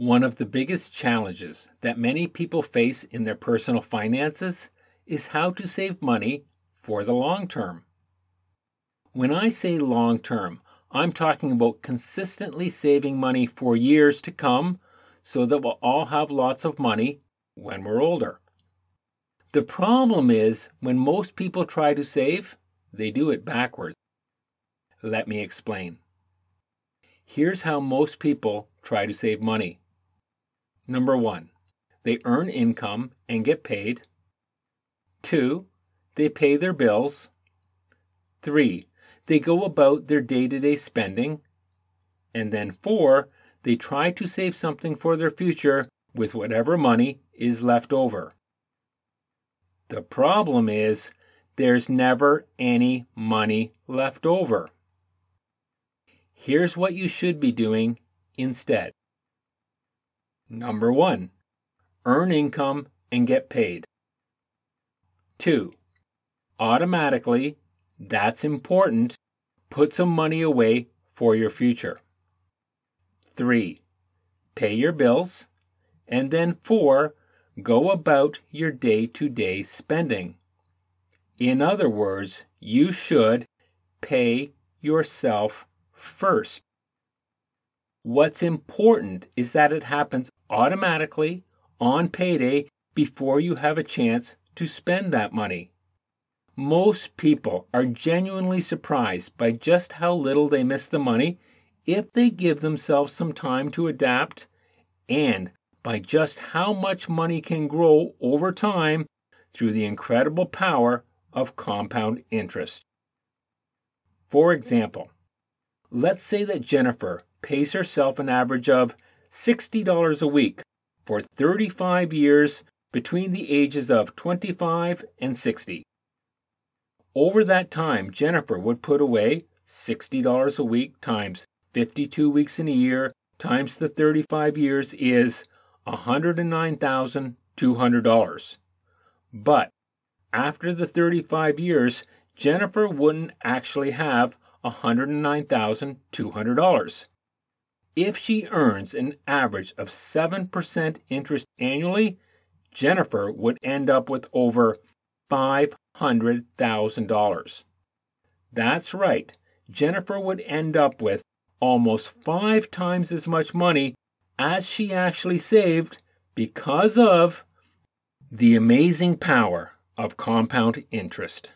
One of the biggest challenges that many people face in their personal finances is how to save money for the long term. When I say long term, I'm talking about consistently saving money for years to come so that we'll all have lots of money when we're older. The problem is when most people try to save, they do it backwards. Let me explain. Here's how most people try to save money. Number one, they earn income and get paid. Two, they pay their bills. Three, they go about their day to day spending. And then four, they try to save something for their future with whatever money is left over. The problem is there's never any money left over. Here's what you should be doing instead. Number one, earn income and get paid. Two, automatically, that's important, put some money away for your future. Three, pay your bills. And then four, go about your day to day spending. In other words, you should pay yourself first. What's important is that it happens automatically on payday before you have a chance to spend that money. Most people are genuinely surprised by just how little they miss the money if they give themselves some time to adapt and by just how much money can grow over time through the incredible power of compound interest. For example, let's say that Jennifer pays herself an average of $60 a week for 35 years between the ages of 25 and 60. Over that time, Jennifer would put away $60 a week times 52 weeks in a year times the 35 years is $109,200. But after the 35 years, Jennifer wouldn't actually have $109,200. If she earns an average of 7% interest annually, Jennifer would end up with over $500,000. That's right, Jennifer would end up with almost five times as much money as she actually saved because of the amazing power of compound interest.